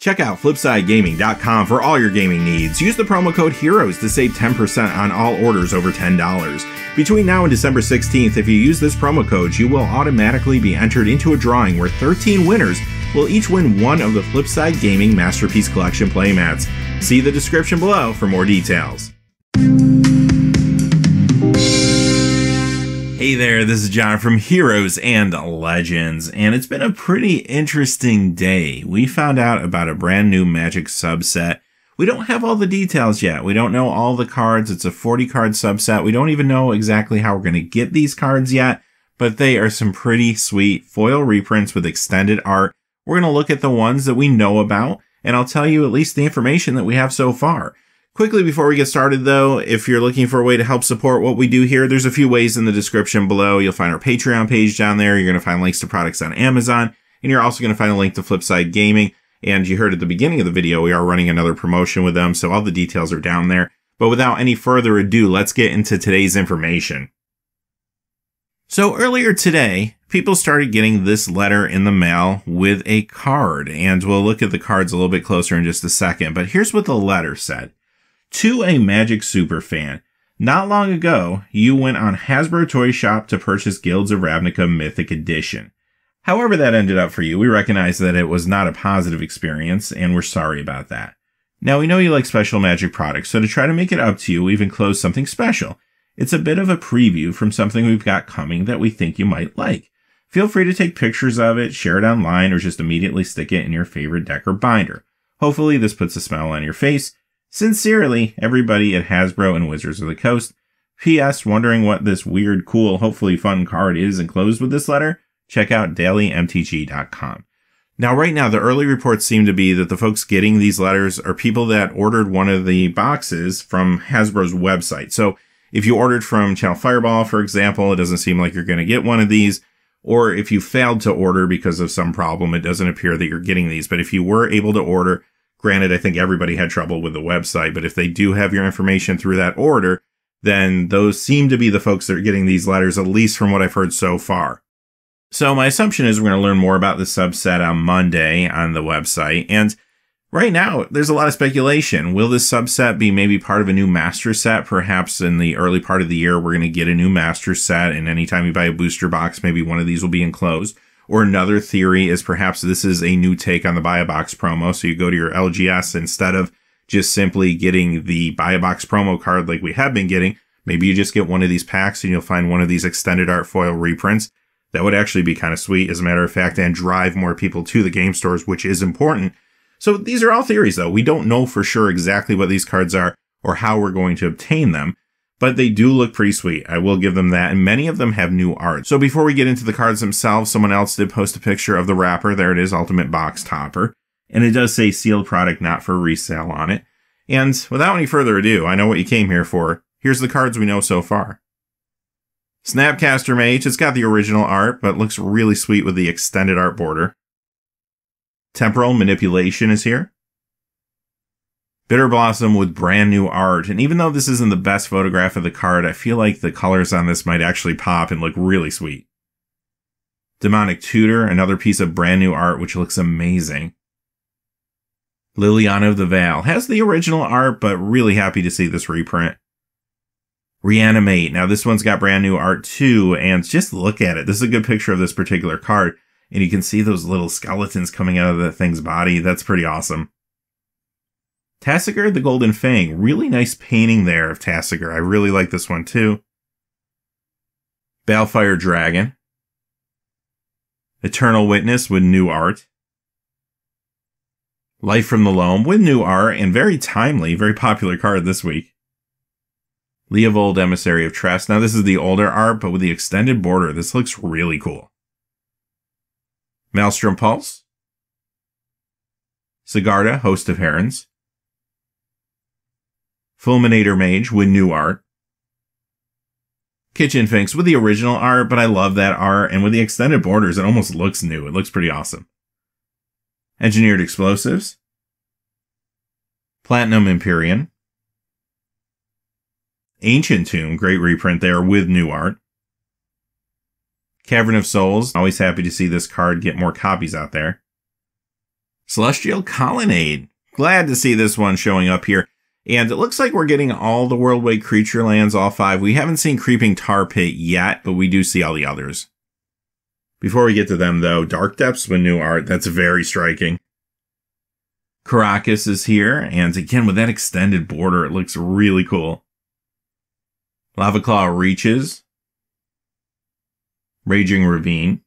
Check out FlipsideGaming.com for all your gaming needs. Use the promo code HEROES to save 10% on all orders over $10. Between now and December 16th, if you use this promo code, you will automatically be entered into a drawing where 13 winners will each win one of the Flipside Gaming Masterpiece Collection playmats. See the description below for more details. Hey there, this is John from Heroes and Legends, and it's been a pretty interesting day. We found out about a brand new Magic subset. We don't have all the details yet. We don't know all the cards. It's a 40 card subset. We don't even know exactly how we're going to get these cards yet, but they are some pretty sweet foil reprints with extended art. We're going to look at the ones that we know about, and I'll tell you at least the information that we have so far. Quickly before we get started though, if you're looking for a way to help support what we do here, there's a few ways in the description below. You'll find our Patreon page down there. You're going to find links to products on Amazon, and you're also going to find a link to Flipside Gaming. And you heard at the beginning of the video, we are running another promotion with them, so all the details are down there. But without any further ado, let's get into today's information. So earlier today, people started getting this letter in the mail with a card, and we'll look at the cards a little bit closer in just a second. But here's what the letter said. To a Magic Super fan, not long ago, you went on Hasbro Toy Shop to purchase Guilds of Ravnica Mythic Edition. However that ended up for you, we recognize that it was not a positive experience, and we're sorry about that. Now we know you like special magic products, so to try to make it up to you, we've enclosed something special. It's a bit of a preview from something we've got coming that we think you might like. Feel free to take pictures of it, share it online, or just immediately stick it in your favorite deck or binder. Hopefully this puts a smile on your face, Sincerely, everybody at Hasbro and Wizards of the Coast. P.S. Wondering what this weird, cool, hopefully fun card is enclosed with this letter? Check out dailymtg.com. Now, right now, the early reports seem to be that the folks getting these letters are people that ordered one of the boxes from Hasbro's website. So if you ordered from Channel Fireball, for example, it doesn't seem like you're going to get one of these. Or if you failed to order because of some problem, it doesn't appear that you're getting these. But if you were able to order, Granted, I think everybody had trouble with the website, but if they do have your information through that order, then those seem to be the folks that are getting these letters, at least from what I've heard so far. So my assumption is we're going to learn more about the subset on Monday on the website. And right now, there's a lot of speculation. Will this subset be maybe part of a new master set? Perhaps in the early part of the year, we're going to get a new master set. And anytime you buy a booster box, maybe one of these will be enclosed. Or another theory is perhaps this is a new take on the buy a box promo. So you go to your LGS instead of just simply getting the buy a box promo card like we have been getting. Maybe you just get one of these packs and you'll find one of these extended art foil reprints. That would actually be kind of sweet, as a matter of fact, and drive more people to the game stores, which is important. So these are all theories, though. We don't know for sure exactly what these cards are or how we're going to obtain them but they do look pretty sweet. I will give them that. And many of them have new art. So before we get into the cards themselves, someone else did post a picture of the wrapper. There it is, Ultimate Box Topper. And it does say sealed product not for resale on it. And without any further ado, I know what you came here for. Here's the cards we know so far. Snapcaster Mage, it's got the original art, but looks really sweet with the extended art border. Temporal Manipulation is here. Bitterblossom with brand new art. And even though this isn't the best photograph of the card, I feel like the colors on this might actually pop and look really sweet. Demonic Tutor, another piece of brand new art, which looks amazing. Liliana of the Veil has the original art, but really happy to see this reprint. Reanimate. Now this one's got brand new art too, and just look at it. This is a good picture of this particular card, and you can see those little skeletons coming out of the thing's body. That's pretty awesome. Tasigur the Golden Fang, really nice painting there of Tasigur. I really like this one too. Balefire Dragon. Eternal Witness with new art. Life from the Loam with new art and very timely, very popular card this week. Leovold Emissary of Trest. Now this is the older art, but with the extended border, this looks really cool. Maelstrom Pulse. Sigarda, Host of Herons. Fulminator Mage with new art. Kitchen Finks with the original art, but I love that art, and with the extended borders, it almost looks new. It looks pretty awesome. Engineered Explosives. Platinum Emperion. Ancient Tomb, great reprint there with new art. Cavern of Souls, always happy to see this card get more copies out there. Celestial Colonnade. Glad to see this one showing up here. And it looks like we're getting all the Worldwake creature lands, all five. We haven't seen Creeping Tar Pit yet, but we do see all the others. Before we get to them, though, Dark Depths with new art. That's very striking. Karakas is here, and again, with that extended border, it looks really cool. Lavaclaw Reaches. Raging Ravine.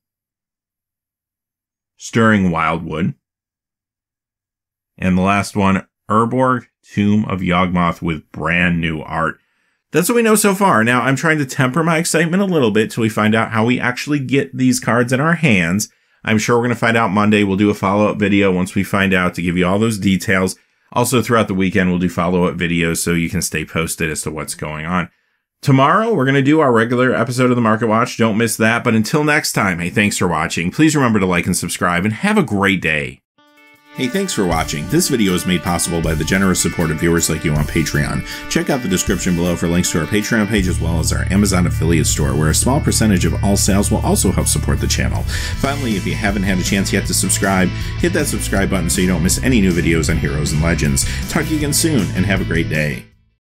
Stirring Wildwood. And the last one, Urborg Tomb of Yawgmoth with brand new art. That's what we know so far. Now, I'm trying to temper my excitement a little bit till we find out how we actually get these cards in our hands. I'm sure we're going to find out Monday. We'll do a follow up video once we find out to give you all those details. Also, throughout the weekend, we'll do follow up videos so you can stay posted as to what's going on. Tomorrow, we're going to do our regular episode of the Market Watch. Don't miss that. But until next time, hey, thanks for watching. Please remember to like and subscribe and have a great day. Hey, thanks for watching. This video is made possible by the generous support of viewers like you on Patreon. Check out the description below for links to our Patreon page as well as our Amazon affiliate store, where a small percentage of all sales will also help support the channel. Finally, if you haven't had a chance yet to subscribe, hit that subscribe button so you don't miss any new videos on Heroes and Legends. Talk to you again soon, and have a great day.